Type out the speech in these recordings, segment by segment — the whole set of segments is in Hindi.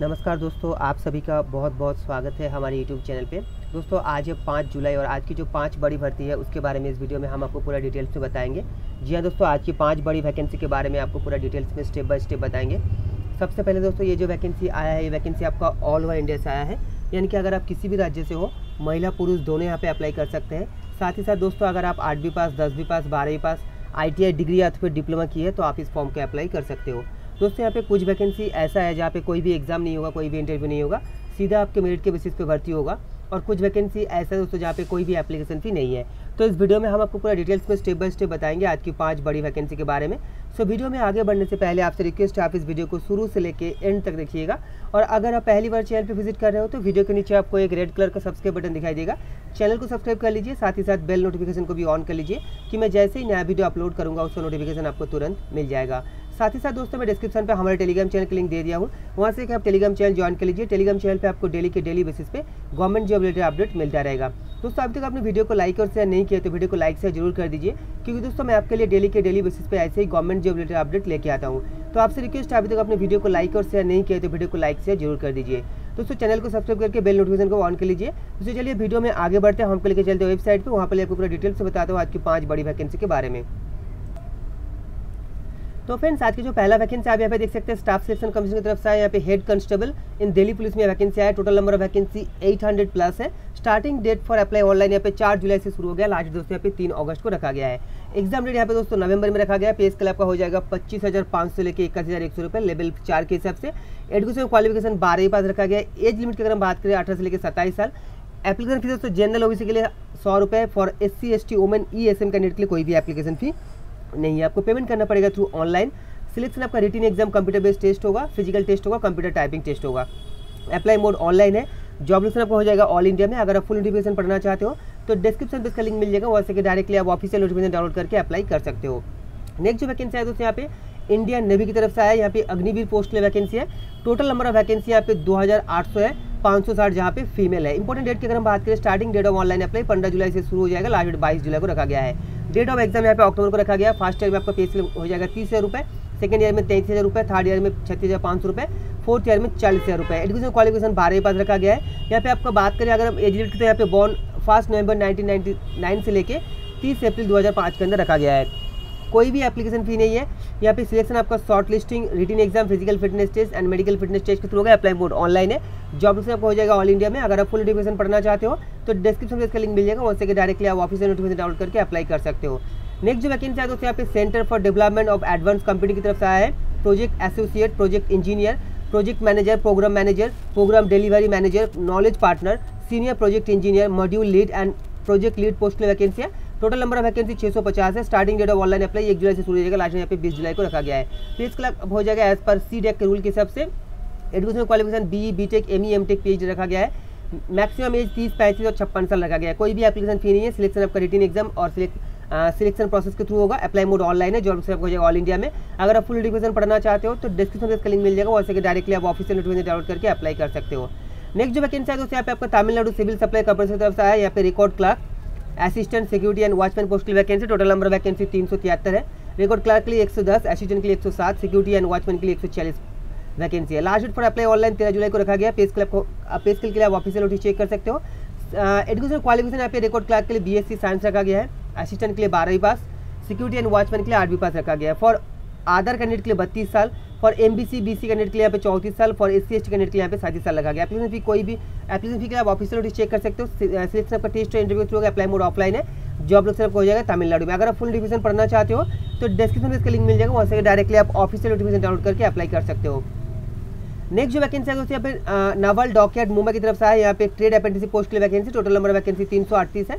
नमस्कार दोस्तों, आप सभी का बहुत बहुत स्वागत है हमारे यूट्यूब चैनल पे। दोस्तों, आज है पाँच जुलाई और आज की जो पाँच बड़ी भर्ती है, उसके बारे में इस वीडियो में हम आपको पूरा डिटेल्स में बताएँगे। जी हाँ दोस्तों, आज की पाँच बड़ी वैकेंसी के बारे में आपको पूरा डिटेल्स में स्टेप बाय स्टेप बताएँगे। सबसे पहले दोस्तों, ये जो वैकेंसी आया है, ये वैकेंसी आपका ऑल ओवर इंडिया से आया है। यानी कि अगर आप किसी भी राज्य से हो, महिला पुरुष दोनों यहाँ पर अप्लाई कर सकते हैं। साथ ही साथ दोस्तों, अगर आप आठवीं पास, दसवीं पास, बारहवीं पास आईटीआई डिग्री या फिर डिप्लोमा की है तो आप इस फॉर्म को अप्लाई कर सकते हो। दोस्तों, यहाँ पे कुछ वैकेंसी ऐसा है जहाँ पे कोई भी एग्ज़ाम नहीं होगा, कोई भी इंटरव्यू नहीं होगा। सीधा आपके मेरिट के बेसिस पे भर्ती होगा। और कुछ वैकेंसी ऐसा है दोस्तों जहाँ पे कोई भी एप्लीकेशन फ़ी नहीं है। तो इस वीडियो में हम आपको पूरा डिटेल्स में स्टेप बाय स्टेप बताएँगे आज की पाँच बड़ी वैकेंसी के बारे में। सो वीडियो में आगे बढ़ने से पहले आपसे रिक्वेस्ट है, आप इस वीडियो को शुरू से लेकर एंड तक देखिएगा। और अगर आप पहली बार चैनल पर विज़िट कर रहे हो तो वीडियो के नीचे आपको एक रेड कलर का सब्सक्राइब बटन दिखाई देगा। चैनल को सब्सक्राइब कर लीजिए, साथ ही साथ बेल नोटिफिकेशन को भी ऑन कर लीजिए कि मैं जैसे ही नया वीडियो अपलोड करूँगा, उसका नोटिफिकेशन आपको तुरंत मिल जाएगा। साथ ही साथ दोस्तों, मैं डिस्क्रिप्शन पे हमारे टेलीग्राम चैनल की लिंक दे दिया हूँ। वहाँ से आप टेलीग्राम चैनल ज्वाइन कर लीजिए। टेलीग्राम चैनल पे आपको डेली के डेली बेसिस पे गवर्नमेंट जॉब रिलेटेड अपडेट मिलता रहेगा। दोस्तों, अभी तक आपने वीडियो को लाइक और शेयर नहीं किया तो वीडियो को लाइक शेयर ज़रूर कर दीजिए, क्योंकि दोस्तों, मैं आपके लिए डेली के डेली बेसिस पे ऐसे ही गवर्नमेंट जॉब रिलेटेड अपडेट लेके आता हूँ। तो आपसे रिक्वेस्ट है, अभी तक अपने वीडियो को लाइक और शेयर नहीं किया तो वीडियो को लाइक शेयर ज़रूर कर दीजिए। दोस्तों चैनल को सब्सक्राइब करके बेल नोटिफिकेशन को ऑन कर लीजिए। दोस्तों चलिए, वीडियो में आगे बढ़ते हैं, हम लेके चलते वेबसाइट पर वहाँ पर आपको पूरा डिटेल से बताता हूँ आज की पाँच बड़ी वैकेंसी के बारे में। तो फ्रेंड्स आज की जो पहला वैकेंसी आप यहाँ पे देख सकते हैं स्टाफ सिलेक्शन कमीशन की तरफ़ से आया यहाँ पे head constable in Delhi police में वैकेंसी आया total number of vacancy 800 plus है। Starting date for apply online यहाँ पे चार जुलाई से शुरू हो गया। लास्ट दोस्तों यहाँ पे तीन अगस्त को रखा गया है। एग्ज़ाम डेट यहाँ पे दोस्तों नवंबर में रखा गया पे स्केल आपका हो जाएगा पच्चीस हज़ार पाँच सौ लेकर इक्कीस हज़ार एक सौ रुपये लेवल चार के हिसाब से। एडुकेशन क्वालिफिकेशन बारह पास रखा गया एज लिमिट की अगर हम बात करें, अठारह से लेकर सत्ताईस साल। एप्लीकेशन फ़ीस दोस्तों जनरल ओबीसी के लिए सौ रुपये for S C S T women E S M candidate के लिए कोई भी एप्लीकेशन फ़ी नहीं है। आपको पेमेंट करना पड़ेगा थ्रू ऑनलाइन सिलेक्शन आपका written exam computer based test होगा फ़िज़िकल टेस्ट होगा कंप्यूटर टाइपिंग टेस्ट होगा। अप्लाई मोड ऑनलाइन है। जॉब लिस्ट आपका हो जाएगा ऑल इंडिया में। अगर आप फुल नोटिफिकेशन पढ़ना चाहते हो तो डिस्क्रिप्शन पे इसका लिंक मिल जाएगा। वहाँ से डायरेक्टली आप ऑफिशियल नोटिफिकेशन डाउनलोड करके अप्लाई कर सकते हो। नेक्स्ट जो वैकेंसी है दोस्तों यहाँ पे इंडियन नेवी की तरफ़ से आया। यहाँ पे अग्निवीर पोस्ट के लिए वैकेंसी है। टोटल नंबर ऑफ़ वैकेंसी यहाँ पे 2800 है। 560 जहाँ पे फीमेल है। इंपॉर्टेंट डेट की अगर हम बात करें starting date of online apply पंद्रह जुलाई से शुरू हो जाएगा। लास्ट डेट बाईस जुलाई को रखा गया है। डेट ऑफ़ एग्ज़ाम यहाँ पे अक्टूबर को रखा गया। फ़र्स्ट ईयर में आपका पेज हो जाएगा तीस हज़ार रुपये सेकेंड ईयर में तैंतीस हज़ार रुपये थर्ड ईयर में छत्तीस हज़ार पाँच सौ रुपये फोर्थ ईयर में चालीस हज़ार रुपये एडुकेशन क्वालिफिकेशन बारह पास रखा गया है। यहाँ पे आपका बात करें, अगर हम एज की तो यहाँ पे बॉर्न फ़र्स्ट नवंबर नाइनटीन से लेकर तीस अप्रैल 2005 के अंदर रखा गया है। कोई भी एप्लीकेशन फ़ी नहीं है। यहाँ पे सिलेक्शन आपका shortlisting written exam physical fitness test and medical fitness test के थ्रू होगा। अप्लाई मोड ऑनलाइन है। जॉब लिस्ट आपको हो जाएगा ऑल इंडिया में। अगर आप फुल एजुकेशन पढ़ना चाहते हो तो डिस्क्रिप्शन में इसका लिंक मिल जाएगा। वहाँ से डायरेक्टली आप ऑफ़िस नोटिफिकेशन डाउनलोड करके अप्लाई कर सकते हो। नेक्स्ट जो वैकेंसी है दोस्तों यहाँ पे centre for development of advance company की तरफ़ से आया है। Project associate project engineer project manager programme manager programme delivery manager knowledge partner senior project engineer module lead and project lead post की वैकेंसी है। टोटल नंबर ऑफ़ वैकेंसी 650 है। Starting date of online apply एक जुलाई से शुरू हो जाएगा। लास्ट यहाँ पे 20 जुलाई को रखा गया है। फ़ीस क्लब हो जाएगा एज पर सी डेक के रूल के हिसाब से। Education qualification B B tech M E M tech P रखा गया है। मैक्सिमम एज तीस, पैंतीस और छप्पन साल रखा गया है। कोई भी एप्लीकेशन फ़ी नहीं है। सिलेक्शन आपका रिटिन एग्ज़ाम और सिलेक्ट सिलेक्शन प्रोसेस के थ्रू होगा। अप्लाई मोड ऑनलाइन है। जॉब हो जाएगा ऑल इंडिया में। अगर आप फुल एजुकेशन पढ़ना चाहते हो तो डिस्क्रिप्शन इसका लिंक मिल जाएगा। वहाँ से डायरेक्टली आप ऑफिशियल नोटिफिकेशन डाउनलोड करके अप्लाई कर सकते हो। नेक्स्ट जो वैकेंसी है दोस्तों यहाँ पे आपका तमिलनाडु सिविल सप्लाई कॉर्पोरेशन की तरफ़ से आया यहाँ पे record clerk assistant security and watchman post की वैकेंसी टोटल नंबर वैकेंसी तीन सौ तिहत्तर है. रिकॉर्ड क्लार्क के लिए एक सौ दस असिस्टेंट के लिए एक सौ सात सिक्योरिटी एंड वॉचमैन के लिए एक सौ चालीस वैकेंसी है. Last date for apply online तेरह जुलाई को रखा गया. पेज क्लब को पेज के लिए आप ऑफिशियल नोटिस चेक कर सकते हो. एडुकेशन क्वालिफिकेशन यहाँ पे रिकॉर्ड क्लार्क के लिए बीएससी साइंस रखा गया है. असिस्टेंट के लिए बारहवीं पास सिक्योरिटी एंड वॉचमैन के लिए आठवीं पास रखा गया है. फॉर आधार कैंडिडेट के लिए बत्तीस साल for M B C B C candidate के लिए यहाँ पे चौंतीस साल for S C S T candidate के लिए यहाँ पे सैंतीस साल लगा गया। एप्लीकेशन फ़ी कोई भी एप्लीकेशन फ़ी के लिए आप ऑफिसर नोटिस चेक कर सकते हो। सिलेक्शन आपका टेस्ट और interview through apply mode offline है। जॉब लोग आपको हो जाएगा तमिलनाडु में। अगर आप फुल डिवीज़न पढ़ना चाहते हो तो डिस्क्रिप्शन में इसका लिंक मिल जाएगा। वहाँ से डायरेक्टली आप ऑफिशियल नोटिफिकेशन डाउनलोड करके अप्लाई कर सकते हो। नेक्स्ट जो वैकेंसी है, दोस्तों, यहाँ पे नावल डॉकयार्ड मुंबई की तरफ़ से है। यहाँ पे ट्रेड अप्रेंटिस पोस्ट के वैकेंसी टोटल नंबर वैकेंसी तीन सौ अड़तीस है।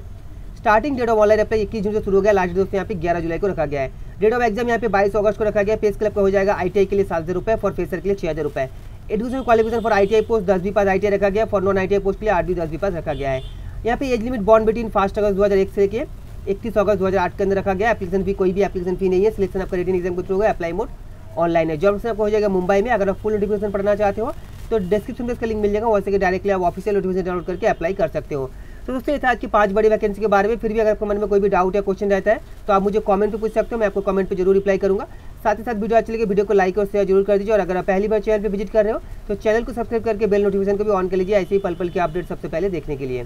Starting date of online apply इक्कीस जून से शुरू हो गया। लास्ट दोस्तों, यहाँ पे ग्यारह जुलाई को रखा गया है। डेट ऑफ़ एग्ज़ाम यहाँ पे बाईस अगस्त को रखा गया। पेस क्लब का हो जाएगा आईटीआई के लिए सात हज़ार रुपये फॉर फेसर के लिए छः हज़ार रुपये education qualification for ITI post दसवीं पास आई रखा गया फॉर नॉन आई पोस्ट के लिए आठवीं दसवीं पास रखा गया है। यहाँ पे age limit bond between first August दो हज़ार एक से लेकर इक्कीस अगस्त दो हज़ार आठ के अंदर रखा गया। एप्लीकेशन फ़ी कोई भी एप्लीकेशन फ़ी नहीं है। सिलेक्शन आपका रिटर्न एग्ज़ाम को थ्रू होगा अप्लाई मोड ऑनलाइन है। जॉब आपको हो जाएगा मुंबई में। अगर आप फुल नोटिफिकेशन पढ़ना चाहते हो तो डिस्क्रिप्शन में इसका लिंक मिल जाएगा। वैसे कि डायरेक्टली आप ऑफिशियल नोटिफिकेशन डाउनलोड करके अप्लाई कर सकते हो। तो दोस्तों, ये था आज की पाँच बड़ी वैकेंसी के बारे में। फिर भी अगर आपके मन में कोई भी डाउट या क्वेश्चन रहता है तो आप मुझे कमेंट पे पूछ सकते हो, मैं आपको कमेंट पे ज़रूर रिप्लाई करूँगा। साथ ही साथ वीडियो अच्छी लगे, वीडियो को लाइक और शेयर ज़रूर कर दीजिए। और अगर आप पहली बार चैनल पर विज़िट कर रहे हो तो चैनल को सब्सक्राइब करके बेल नोटिफिकेशन को भी ऑन कर लीजिए, ऐसे ही पल पल की अपडेट सबसे पहले देखने के लिए।